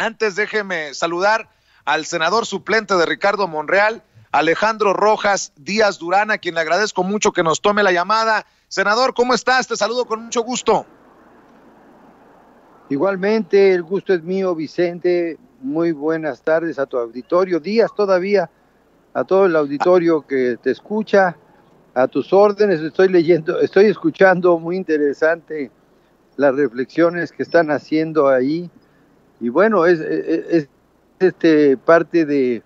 Antes déjeme saludar al senador suplente de Ricardo Monreal, Alejandro Rojas Díaz Durán, a quien le agradezco mucho que nos tome la llamada. Senador, ¿cómo estás? Te saludo con mucho gusto. Igualmente, el gusto es mío, Vicente. Muy buenas tardes a tu auditorio, días todavía, a todo el auditorio que te escucha, a tus órdenes. Estoy leyendo, estoy escuchando muy interesante las reflexiones que están haciendo ahí. Y bueno, es, es, este parte de,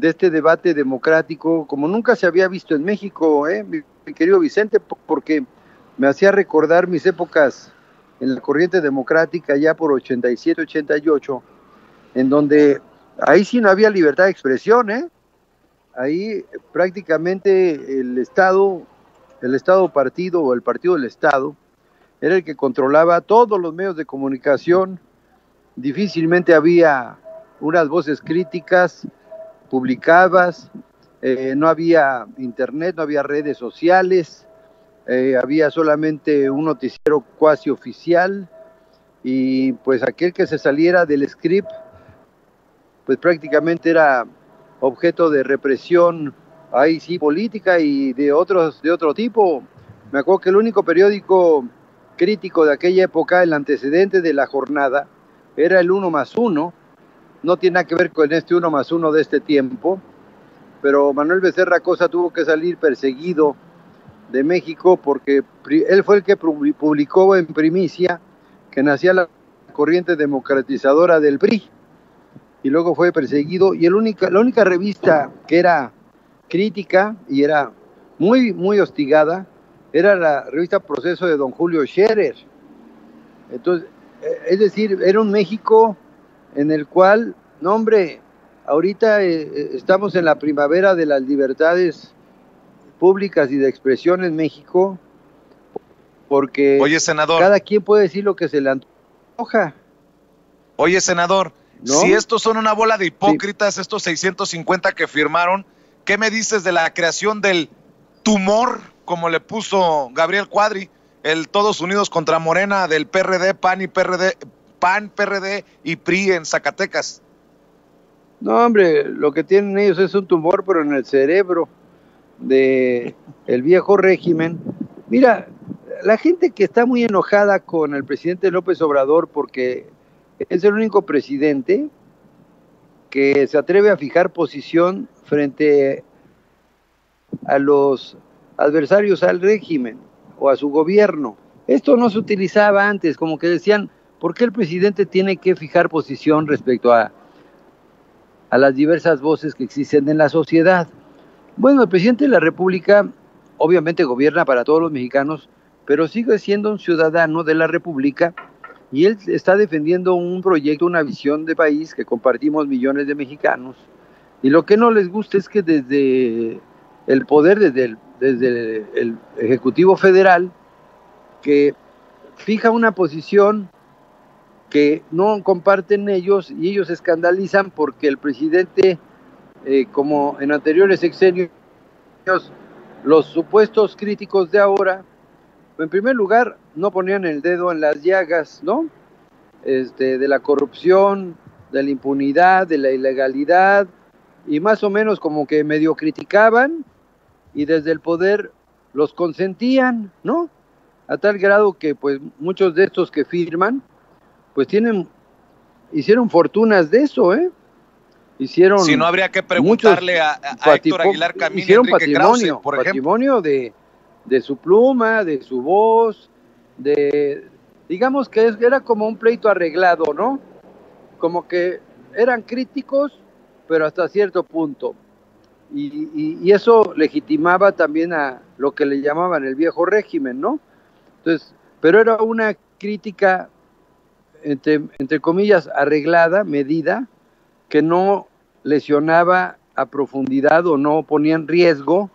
este debate democrático como nunca se había visto en México, ¿eh? mi, mi querido Vicente, porque me hacía recordar mis épocas en la corriente democrática ya por 87, 88, en donde ahí sí no había libertad de expresión, ¿eh? Ahí prácticamente el Estado, el Estado partido o el partido del Estado, era el que controlaba todos los medios de comunicación, difícilmente había unas voces críticas publicadas, eh, no había internet, no había redes sociales, eh, había solamente un noticiero cuasi oficial y pues aquel que se saliera del script pues prácticamente era objeto de represión ahí sí política y de otros de otro tipo. Me acuerdo que el único periódico crítico de aquella época, el antecedente de la jornada, era el uno más uno. No tiene nada que ver con este uno más uno de este tiempo, pero Manuel Becerra Cosa tuvo que salir perseguido de México porque él fue el que publicó en primicia que nacía la corriente democratizadora del PRI y luego fue perseguido y el única, la única revista que era crítica y era muy, muy hostigada era la revista Proceso de don Julio Scherer. Entonces, es decir, era un México en el cual, no hombre, ahorita eh, eh, estamos en la primavera de las libertades públicas y de expresión en México, porque Oye, senador. cada quien puede decir lo que se le antoja. Oye, senador, ¿No? si estos son una bola de hipócritas, sí. estos 650 que firmaron, ¿qué me dices de la creación del tumor, como le puso Gabriel Cuadri, el Todos Unidos contra Morena del PRD, PAN y PRD, PAN, PRD y PRI en Zacatecas? No, hombre, lo que tienen ellos es un tumor, pero en el cerebro de el viejo régimen. Mira, la gente que está muy enojada con el presidente López Obrador porque es el único presidente que se atreve a fijar posición frente a los adversarios al régimen o a su gobierno. Esto no se utilizaba antes, como que decían, ¿por qué el presidente tiene que fijar posición respecto a, a las diversas voces que existen en la sociedad? Bueno, el presidente de la República obviamente gobierna para todos los mexicanos, pero sigue siendo un ciudadano de la República y él está defendiendo un proyecto, una visión de país que compartimos millones de mexicanos. Y lo que no les gusta es que desde el poder, desde el, desde el Ejecutivo Federal, que fija una posición que no comparten ellos y ellos se escandalizan porque el presidente eh, como en anteriores sexenios, los supuestos críticos de ahora, en primer lugar, no ponían el dedo en las llagas, ¿no? Este, de la corrupción, de la impunidad, de la ilegalidad, y más o menos como que medio criticaban y desde el poder los consentían, ¿no? A tal grado que pues muchos de estos que firman, pues tienen, hicieron fortunas de eso, ¿eh? hicieron. Si no habría que preguntarle a, a Héctor Aguilar Camín hicieron patrimonio, Krause, por patrimonio de, de, su pluma, de su voz, de. Digamos que era como un pleito arreglado, ¿no? Como que eran críticos, pero hasta cierto punto. Y, y, y eso legitimaba también a lo que le llamaban el viejo régimen, ¿no? Entonces, pero era una crítica, entre, comillas, arreglada, medida, que no lesionaba a profundidad o no ponía en riesgo,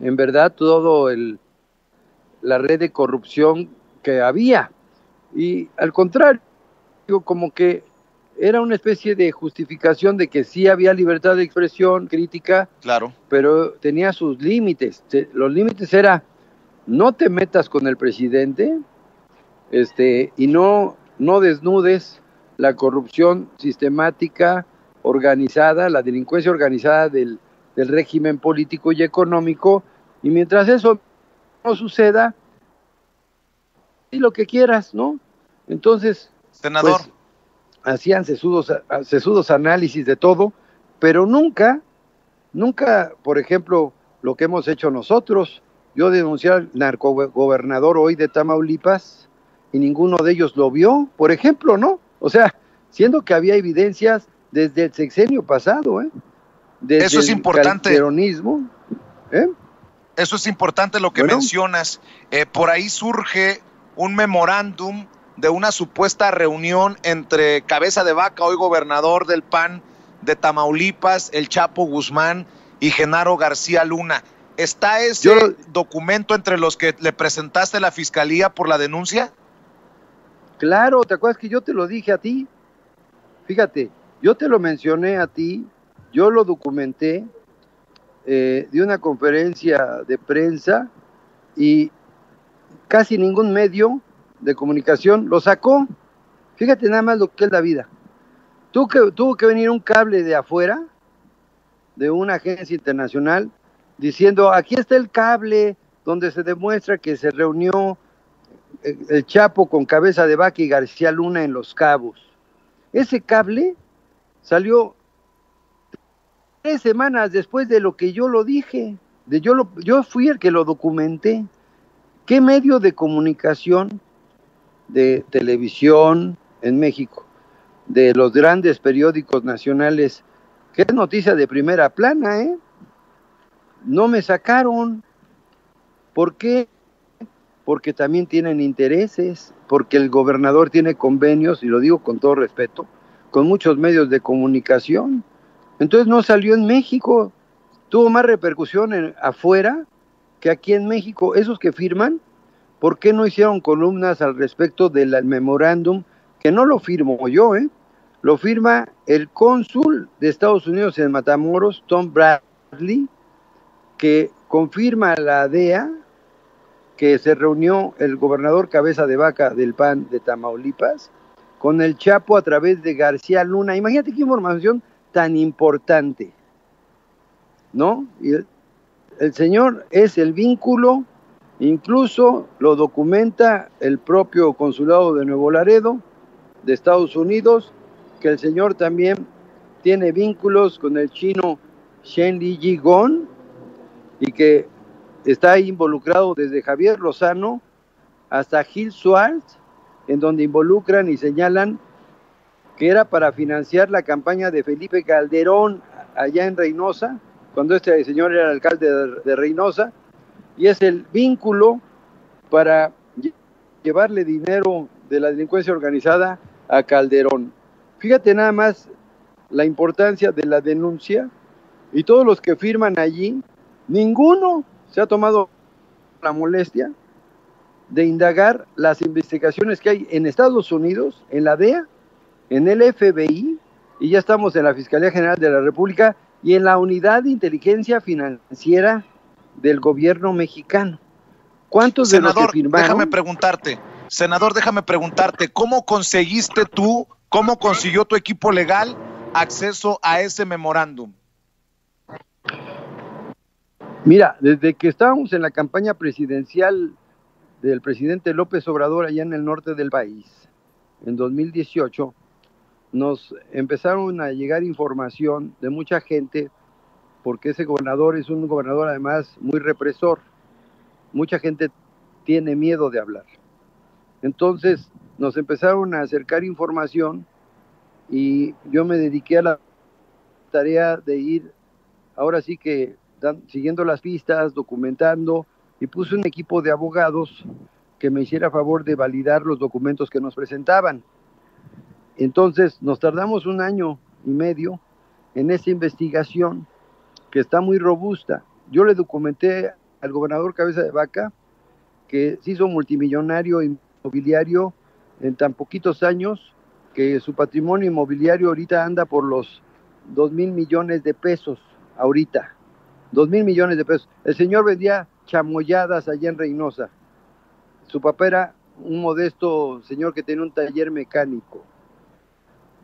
en verdad, todo el, la red de corrupción que había. Y al contrario, como que era una especie de justificación de que sí había libertad de expresión crítica, claro. pero tenía sus límites. Los límites era no te metas con el presidente, este, y no, no desnudes la corrupción sistemática, organizada, la delincuencia organizada del, del régimen político y económico, y mientras eso no suceda, y lo que quieras, ¿no? Entonces, senador, pues, hacían sesudos, sesudos análisis de todo, pero nunca, nunca, por ejemplo, lo que hemos hecho nosotros, yo denuncié al narcogobernador hoy de Tamaulipas y ninguno de ellos lo vio, por ejemplo, ¿no? O sea, siendo que había evidencias desde el sexenio pasado, ¿eh? Desde Eso es importante. ¿eh? Eso es importante lo que mencionas. Eh, por ahí surge un memorándum de una supuesta reunión entre Cabeza de Vaca, hoy gobernador del PAN de Tamaulipas, el Chapo Guzmán y Genaro García Luna. ¿Está ese documento entre los que le presentaste a la fiscalía por la denuncia? Claro, ¿te acuerdas que yo te lo dije a ti? Fíjate, yo te lo mencioné a ti, yo lo documenté eh, de una conferencia de prensa y casi ningún medio de comunicación lo sacó. Fíjate nada más lo que es la vida. Tuvo que, tuvo que venir un cable de afuera, de una agencia internacional, diciendo, aquí está el cable donde se demuestra que se reunió eh, el Chapo con cabeza de vaca y García Luna en Los Cabos. Ese cable salió tres semanas después de lo que yo lo dije. De yo, lo, yo fui el que lo documenté. ¿Qué medio de comunicación de televisión en México, de los grandes periódicos nacionales, que es noticia de primera plana, ¿eh? No me sacaron. ¿Por qué? Porque también tienen intereses, porque el gobernador tiene convenios, y lo digo con todo respeto, con muchos medios de comunicación. Entonces no salió en México, tuvo más repercusión en, afuera que aquí en México. Esos que firman ¿Por qué no hicieron columnas al respecto del memorándum? Que no lo firmo yo, ¿eh? Lo firma el cónsul de Estados Unidos en Matamoros, Tom Bradley, que confirma a la DEA que se reunió el gobernador cabeza de vaca del PAN de Tamaulipas con el Chapo a través de García Luna. Imagínate qué información tan importante, ¿no? Y el, el señor es el vínculo Incluso lo documenta el propio consulado de Nuevo Laredo de Estados Unidos, que el señor también tiene vínculos con el chino Shen Li Gong y que está involucrado desde Javier Lozano hasta Gil Suárez, en donde involucran y señalan que era para financiar la campaña de Felipe Calderón allá en Reynosa, cuando este señor era alcalde de Reynosa, y es el vínculo para llevarle dinero de la delincuencia organizada a Calderón. Fíjate nada más la importancia de la denuncia y todos los que firman allí, ninguno se ha tomado la molestia de indagar las investigaciones que hay en Estados Unidos, en la DEA, en el FBI, y ya estamos en la Fiscalía General de la República y en la Unidad de Inteligencia Financiera del gobierno mexicano. ¿Cuántos de los que firmaron? Déjame preguntarte, senador, déjame preguntarte, ¿cómo conseguiste tú, cómo consiguió tu equipo legal acceso a ese memorándum? Mira, desde que estábamos en la campaña presidencial del presidente López Obrador allá en el norte del país, en 2018, nos empezaron a llegar información de mucha gente porque ese gobernador es un gobernador además muy represor. Mucha gente tiene miedo de hablar. Entonces nos empezaron a acercar información y yo me dediqué a la tarea de ir, ahora sí que siguiendo las pistas, documentando, y puse un equipo de abogados que me hiciera favor de validar los documentos que nos presentaban. Entonces nos tardamos un año y medio en esa investigación que está muy robusta. Yo le documenté al gobernador Cabeza de Vaca que se hizo multimillonario inmobiliario en tan poquitos años que su patrimonio inmobiliario ahorita anda por los dos mil millones de pesos ahorita. Dos mil millones de pesos. El señor vendía chamoyadas allá en Reynosa. Su papá era un modesto señor que tenía un taller mecánico.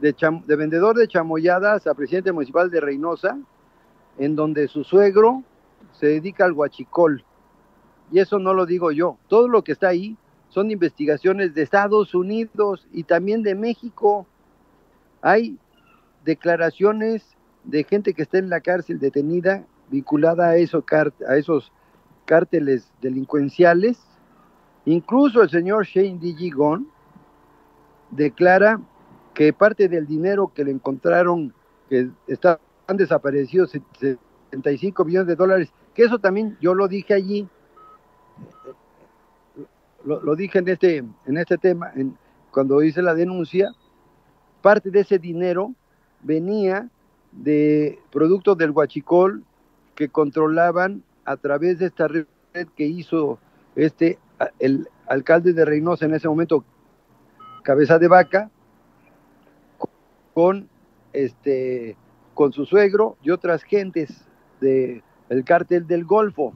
de, de vendedor de chamoyadas a presidente municipal de Reynosa, en donde su suegro se dedica al guachicol. Y eso no lo digo yo. Todo lo que está ahí son investigaciones de Estados Unidos y también de México. Hay declaraciones de gente que está en la cárcel detenida vinculada a, eso, a esos cárteles delincuenciales. Incluso el señor Shane Digigon declara que parte del dinero que le encontraron, que están desaparecidos 75 millones de dólares, que eso también yo lo dije allí, lo, dije en este, en este tema, cuando hice la denuncia, parte de ese dinero venía de productos del huachicol que controlaban a través de esta red que hizo este el alcalde de Reynosa en ese momento, cabeza de vaca, con este con su suegro y otras gentes del el cártel del Golfo.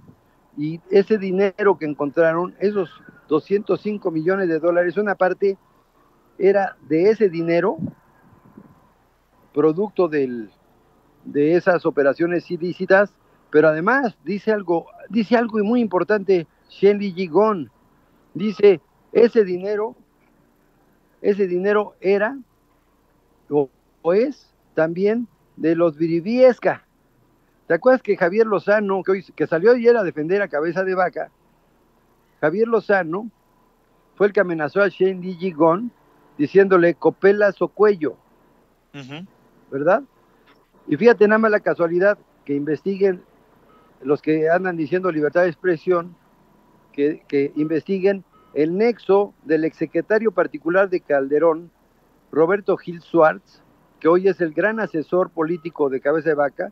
Y ese dinero que encontraron, esos 205 millones de dólares, una parte era de ese dinero, producto del, de esas operaciones ilícitas, pero además dice algo, dice algo muy importante Shelly Gigón, dice, ese dinero, ese dinero era o, es también de los Viribiesca. ¿Te acuerdas que Javier Lozano, que, hoy, que salió ayer a defender a cabeza de vaca, Javier Lozano fue el que amenazó a Shane Gigón diciéndole copelas o cuello, ¿verdad? Y fíjate nada más la casualidad que investiguen los que andan diciendo libertad de expresión, que, que investiguen el nexo del exsecretario particular de Calderón, Roberto Gil Suárez, que hoy es el gran asesor político de Cabeza de Vaca,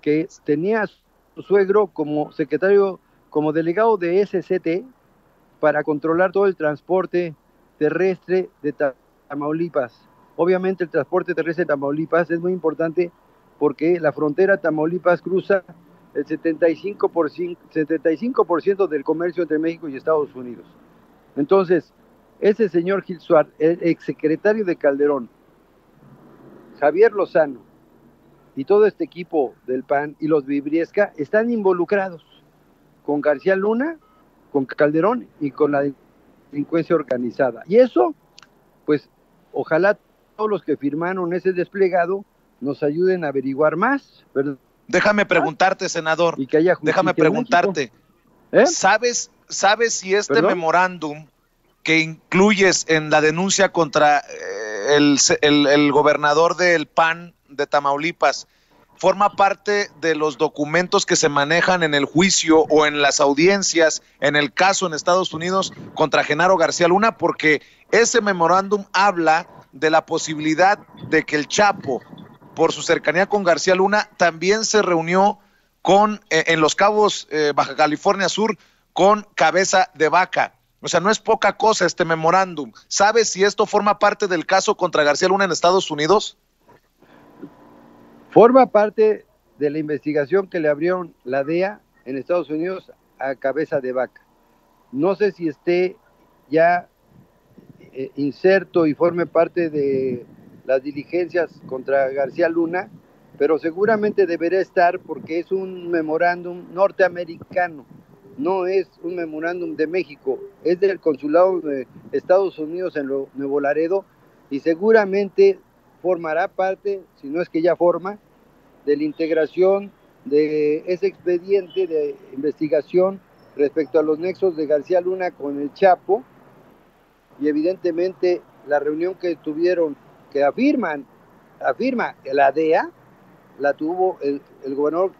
que tenía a su suegro como secretario, como delegado de SCT para controlar todo el transporte terrestre de Tamaulipas. Obviamente el transporte terrestre de Tamaulipas es muy importante porque la frontera Tamaulipas cruza el 75%, 75 del comercio entre México y Estados Unidos. Entonces, ese señor Gil Suárez, el exsecretario de Calderón, Javier Lozano y todo este equipo del PAN y los Vibriesca están involucrados con García Luna, con Calderón y con la delincuencia organizada. Y eso, pues, ojalá todos los que firmaron ese desplegado nos ayuden a averiguar más. Déjame preguntarte, senador. Y que haya Déjame preguntarte. ¿Eh? ¿Sabes, ¿Sabes si este memorándum que incluyes en la denuncia contra el, el, gobernador del PAN de Tamaulipas forma parte de los documentos que se manejan en el juicio o en las audiencias, en el caso en Estados Unidos contra Genaro García Luna, porque ese memorándum habla de la posibilidad de que el Chapo, por su cercanía con García Luna, también se reunió con eh, en Los Cabos, eh, Baja California Sur, con cabeza de vaca. O sea, no es poca cosa este memorándum. ¿Sabes si esto forma parte del caso contra García Luna en Estados Unidos? Forma parte de la investigación que le abrieron la DEA en Estados Unidos a cabeza de vaca. No sé si esté ya eh, inserto y forme parte de las diligencias contra García Luna, pero seguramente deberá estar porque es un memorándum norteamericano, no es un memorándum de México, es del consulado de Estados Unidos en Nuevo Laredo y seguramente formará parte, si no es que ya forma, de la integración de ese expediente de investigación respecto a los nexos de García Luna con el Chapo y evidentemente la reunión que tuvieron, que afirman, afirma la DEA, la tuvo el, gobernador,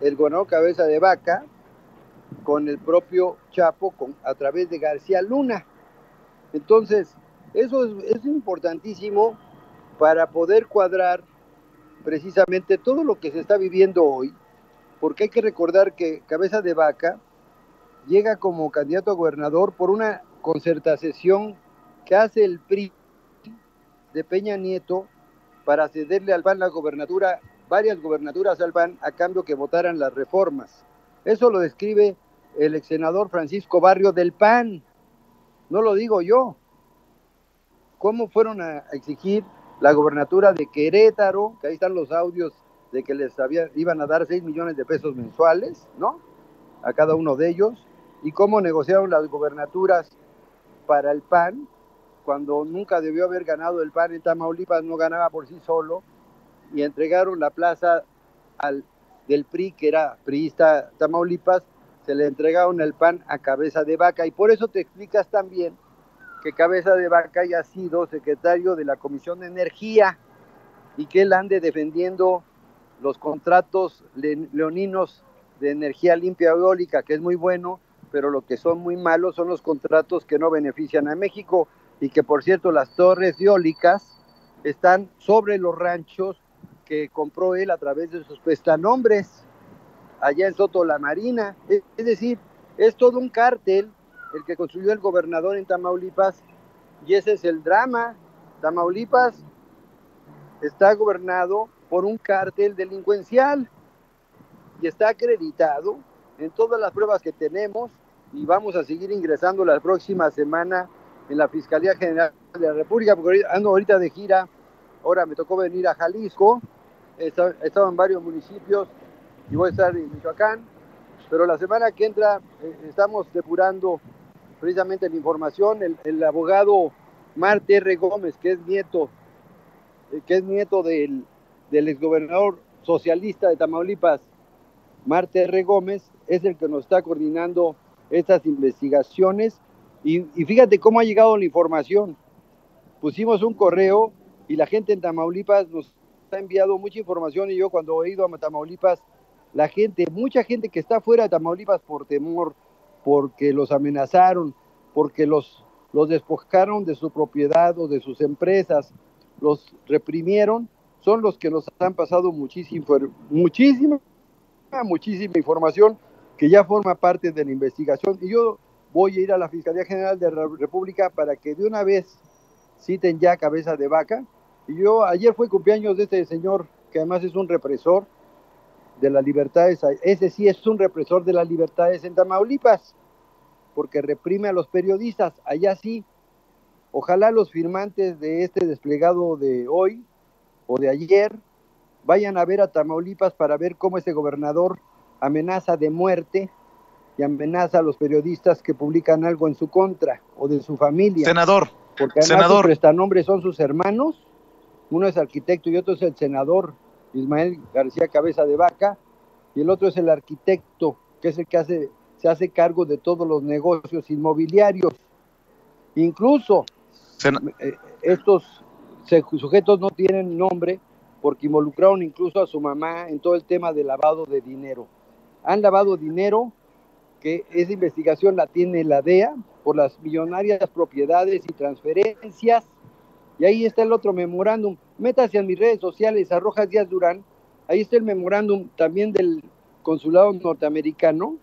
el gobernador Cabeza de Vaca con el propio Chapo con, a través de García Luna. Entonces, eso es, es importantísimo para poder cuadrar precisamente todo lo que se está viviendo hoy, porque hay que recordar que Cabeza de Vaca llega como candidato a gobernador por una concertación que hace el PRI de Peña Nieto para cederle al PAN la gobernatura, varias gobernaturas al PAN a cambio que votaran las reformas. Eso lo describe el ex senador Francisco Barrio del PAN. No lo digo yo. ¿Cómo fueron a exigir la gobernatura de Querétaro, que ahí están los audios de que les había, iban a dar 6 millones de pesos mensuales, ¿no? A cada uno de ellos, y cómo negociaron las gobernaturas para el PAN, cuando nunca debió haber ganado el PAN en Tamaulipas, no ganaba por sí solo, y entregaron la plaza al, del PRI, que era priista Tamaulipas, se le entregaron el PAN a cabeza de vaca, y por eso te explicas también que cabeza de vaca haya sido secretario de la Comisión de Energía y que él ande defendiendo los contratos leoninos de energía limpia eólica, que es muy bueno, pero lo que son muy malos son los contratos que no benefician a México. Y que por cierto las torres eólicas están sobre los ranchos que compró él a través de sus prestanombres allá en Soto la Marina. Es decir, es todo un cártel el que construyó el gobernador en Tamaulipas, y ese es el drama. Tamaulipas está gobernado por un cártel delincuencial y está acreditado en todas las pruebas que tenemos y vamos a seguir ingresando la próxima semana en la Fiscalía General de la República, porque ando ahorita de gira, ahora me tocó venir a Jalisco, he estado en varios municipios y voy a estar en Michoacán, pero la semana que entra eh, estamos depurando precisamente la información, el, abogado Marte R. Gómez, que es nieto, eh, que es nieto del, del exgobernador socialista de Tamaulipas, Marte R. Gómez, es el que nos está coordinando estas investigaciones. Y, y, fíjate cómo ha llegado la información. Pusimos un correo y la gente en Tamaulipas nos ha enviado mucha información y yo cuando he ido a Tamaulipas, la gente, mucha gente que está fuera de Tamaulipas por temor, porque los amenazaron, porque los, despojaron de su propiedad o de sus empresas, los reprimieron, son los que nos han pasado muchísima, muchísima, muchísima información que ya forma parte de la investigación. Y yo voy a ir a la Fiscalía General de la República para que de una vez citen ya cabeza de vaca. Y yo, ayer fue cumpleaños de este señor, que además es un represor, de las libertades, ese sí es un represor de las libertades en Tamaulipas, porque reprime a los periodistas, allá sí. Ojalá los firmantes de este desplegado de hoy o de ayer vayan a ver a Tamaulipas para ver cómo ese gobernador amenaza de muerte y amenaza a los periodistas que publican algo en su contra o de su familia. Senador, porque además senador. sus prestanombres son sus hermanos, uno es arquitecto y otro es el senador Ismael García Cabeza de Vaca, y el otro es el arquitecto, que es el que hace, se hace cargo de todos los negocios inmobiliarios. Incluso eh, estos sujetos no tienen nombre porque involucraron incluso a su mamá en todo el tema de lavado de dinero. Han lavado dinero que esa investigación la tiene la DEA por las millonarias propiedades y transferencias y ahí está el otro memorándum. Métase en mis redes sociales, a Rojas Díaz Durán. Ahí está el memorándum también del consulado norteamericano,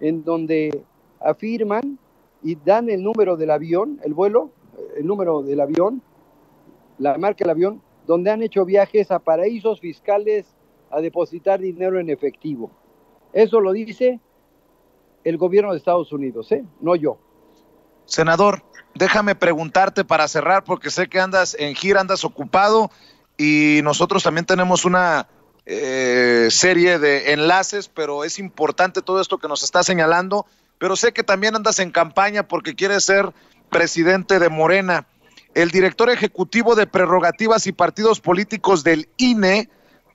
en donde afirman y dan el número del avión, el vuelo, el número del avión, la marca del avión, donde han hecho viajes a paraísos fiscales a depositar dinero en efectivo. Eso lo dice el gobierno de Estados Unidos, ¿eh? no yo. Senador, déjame preguntarte para cerrar, porque sé que andas en gira, andas ocupado y nosotros también tenemos una eh, serie de enlaces, pero es importante todo esto que nos está señalando, pero sé que también andas en campaña porque quieres ser presidente de Morena. El director ejecutivo de prerrogativas y partidos políticos del INE,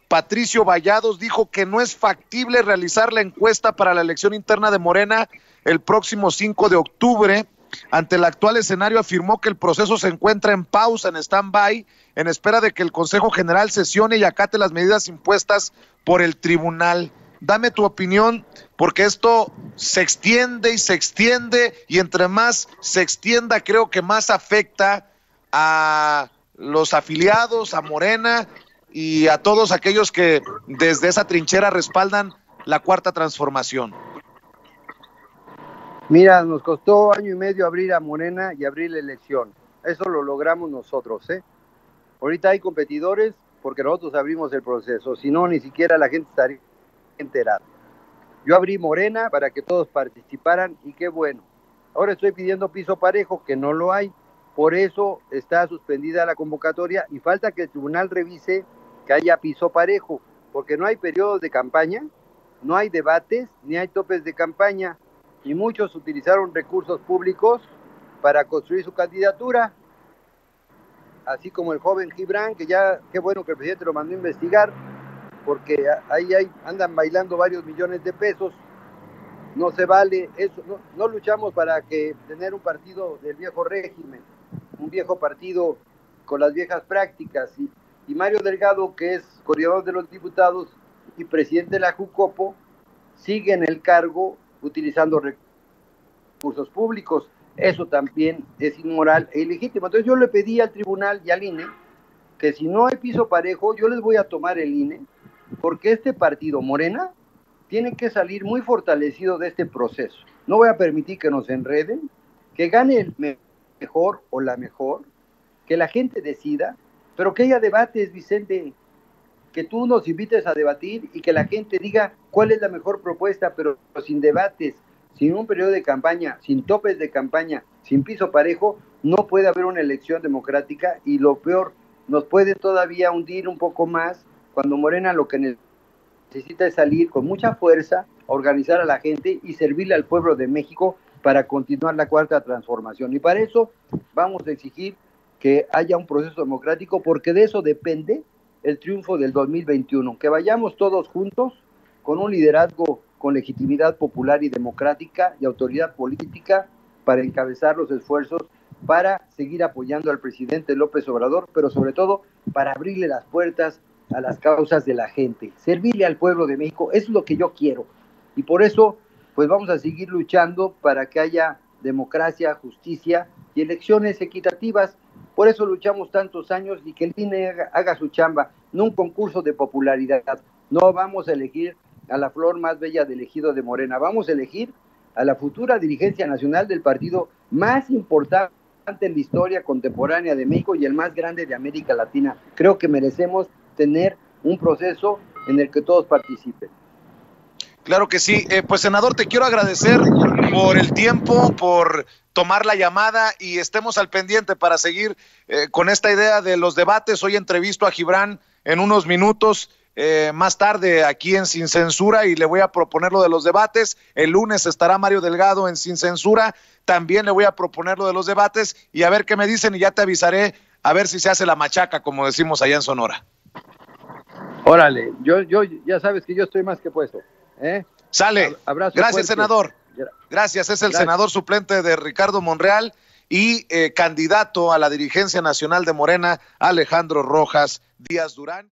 Patricio Vallados, dijo que no es factible realizar la encuesta para la elección interna de Morena el próximo 5 de octubre ante el actual escenario afirmó que el proceso se encuentra en pausa, en stand-by, en espera de que el Consejo General sesione y acate las medidas impuestas por el tribunal. Dame tu opinión, porque esto se extiende y se extiende, y entre más se extienda, creo que más afecta a los afiliados, a Morena y a todos aquellos que desde esa trinchera respaldan la cuarta transformación. Mira, nos costó año y medio abrir a Morena y abrir la elección. Eso lo logramos nosotros, ¿eh? Ahorita hay competidores porque nosotros abrimos el proceso, si no, ni siquiera la gente estaría enterada. Yo abrí Morena para que todos participaran y qué bueno. Ahora estoy pidiendo piso parejo, que no lo hay. Por eso está suspendida la convocatoria y falta que el tribunal revise que haya piso parejo, porque no hay periodos de campaña, no hay debates, ni hay topes de campaña, y muchos utilizaron recursos públicos para construir su candidatura, así como el joven Gibran, que ya, qué bueno que el presidente lo mandó a investigar, porque ahí hay, andan bailando varios millones de pesos, no se vale eso, no, luchamos para que tener un partido del viejo régimen, un viejo partido con las viejas prácticas, y, y Mario Delgado, que es coordinador de los diputados y presidente de la JUCOPO, sigue en el cargo utilizando recursos públicos. Eso también es inmoral e ilegítimo. Entonces yo le pedí al tribunal y al INE que si no hay piso parejo, yo les voy a tomar el INE, porque este partido Morena tiene que salir muy fortalecido de este proceso. No voy a permitir que nos enreden, que gane el mejor o la mejor, que la gente decida, pero que haya debates, Vicente, que tú nos invites a debatir y que la gente diga cuál es la mejor propuesta, pero sin debates, sin un periodo de campaña, sin topes de campaña, sin piso parejo, no puede haber una elección democrática y lo peor, nos puede todavía hundir un poco más cuando Morena lo que necesita es salir con mucha fuerza, organizar a la gente y servirle al pueblo de México para continuar la cuarta transformación. Y para eso vamos a exigir que haya un proceso democrático porque de eso depende el triunfo del 2021, que vayamos todos juntos con un liderazgo con legitimidad popular y democrática y autoridad política para encabezar los esfuerzos para seguir apoyando al presidente López Obrador, pero sobre todo para abrirle las puertas a las causas de la gente, servirle al pueblo de México, es lo que yo quiero. Y por eso, pues vamos a seguir luchando para que haya democracia, justicia y elecciones equitativas por eso luchamos tantos años y que el INE haga, su chamba, no un concurso de popularidad. No vamos a elegir a la flor más bella del elegido de Morena, vamos a elegir a la futura dirigencia nacional del partido más importante en la historia contemporánea de México y el más grande de América Latina. Creo que merecemos tener un proceso en el que todos participen. Claro que sí. Eh, pues senador, te quiero agradecer por el tiempo, por tomar la llamada y estemos al pendiente para seguir eh, con esta idea de los debates. Hoy entrevisto a Gibran en unos minutos. Eh, más tarde aquí en Sin Censura y le voy a proponer lo de los debates. El lunes estará Mario Delgado en Sin Censura. También le voy a proponer lo de los debates y a ver qué me dicen y ya te avisaré a ver si se hace la machaca, como decimos allá en Sonora. Órale, yo, yo ya sabes que yo estoy más que puesto. ¿Eh? Sale. Gracias, senador. Gracias. Es el senador suplente de Ricardo Monreal y eh, candidato a la dirigencia nacional de Morena, Alejandro Rojas Díaz Durán.